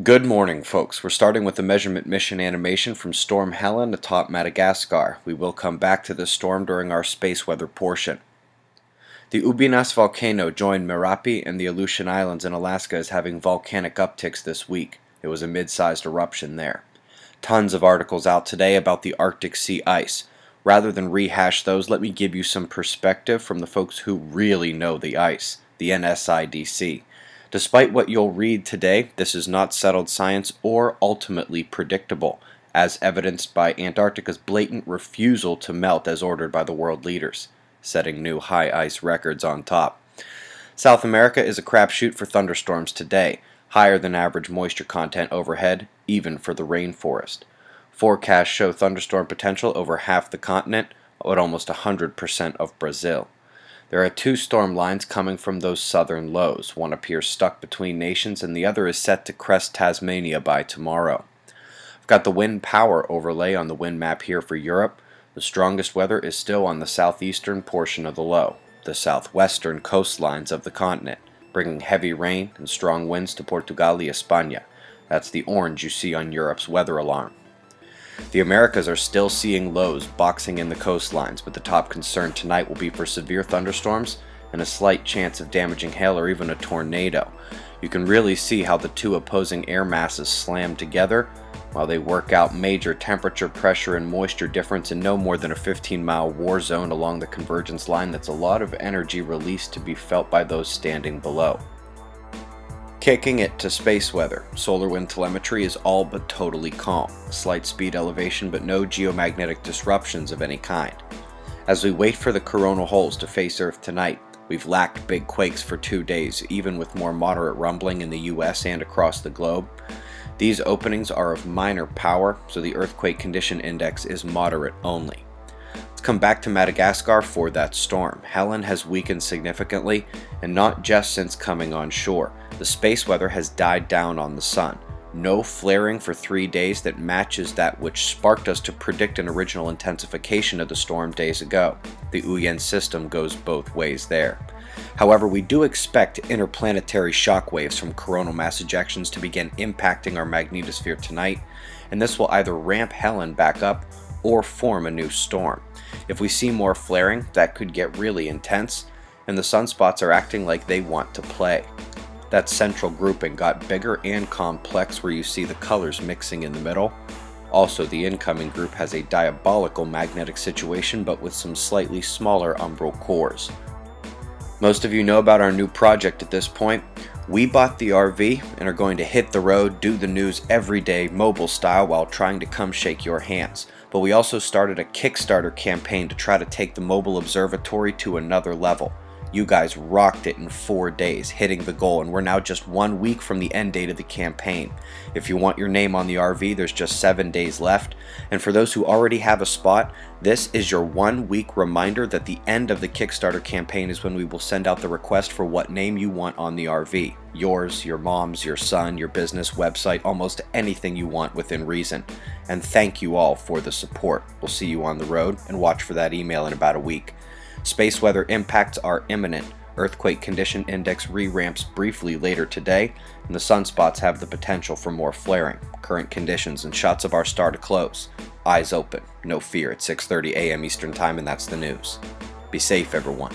Good morning, folks. We're starting with the measurement mission animation from Storm Hellen atop Madagascar. We will come back to this storm during our space weather portion. The Ubinas volcano joined Merapi and the Aleutian Islands in Alaska as having volcanic upticks this week. It was a mid-sized eruption there. Tons of articles out today about the Arctic sea ice. Rather than rehash those, let me give you some perspective from the folks who really know the ice, the NSIDC. Despite what you'll read today, this is not settled science or ultimately predictable, as evidenced by Antarctica's blatant refusal to melt as ordered by the world leaders setting new high ice records on top. South America is a crapshoot for thunderstorms today, higher than average moisture content overhead, even for the rainforest. Forecasts show thunderstorm potential over half the continent, at almost 100% of Brazil. There are two storm lines coming from those southern lows. One appears stuck between nations, and the other is set to crest Tasmania by tomorrow. I've got the wind power overlay on the wind map here for Europe. The strongest weather is still on the southeastern portion of the low, the southwestern coastlines of the continent, bringing heavy rain and strong winds to Portugal y España. That's the orange you see on Europe's weather alarm. The Americas are still seeing lows boxing in the coastlines, but the top concern tonight will be for severe thunderstorms and a slight chance of damaging hail or even a tornado. You can really see how the two opposing air masses slam together while they work out major temperature, pressure, and moisture difference in no more than a 15 mile war zone along the convergence line that's a lot of energy released to be felt by those standing below. Kicking it to space weather, solar wind telemetry is all but totally calm, slight speed elevation but no geomagnetic disruptions of any kind. As we wait for the coronal holes to face Earth tonight, we've lacked big quakes for two days, even with more moderate rumbling in the US and across the globe. These openings are of minor power, so the earthquake condition index is moderate only. Come back to Madagascar for that storm. Hellen has weakened significantly, and not just since coming on shore. The space weather has died down on the sun. No flaring for three days that matches that which sparked us to predict an original intensification of the storm days ago. The Uyen system goes both ways there. However, we do expect interplanetary shock waves from coronal mass ejections to begin impacting our magnetosphere tonight, and this will either ramp Hellen back up or form a new storm. If we see more flaring, that could get really intense, and the sunspots are acting like they want to play. That central grouping got bigger and complex where you see the colors mixing in the middle. Also, the incoming group has a diabolical magnetic situation but with some slightly smaller umbral cores. Most of you know about our new project at this point. We bought the RV and are going to hit the road, do the news every day, mobile style, while trying to come shake your hands. But we also started a Kickstarter campaign to try to take the mobile observatory to another level. You guys rocked it in four days, hitting the goal, and we're now just one week from the end date of the campaign. If you want your name on the RV, there's just seven days left. And for those who already have a spot, this is your one week reminder that the end of the Kickstarter campaign is when we will send out the request for what name you want on the RV. Yours, your mom's, your son, your business, website, almost anything you want within reason. And thank you all for the support. We'll see you on the road and watch for that email in about a week. Space weather impacts are imminent. Earthquake condition index re-ramps briefly later today, and the sunspots have the potential for more flaring. Current conditions and shots of our star to close. Eyes open, no fear at 6:30 a.m. Eastern Time and that's the news. Be safe everyone.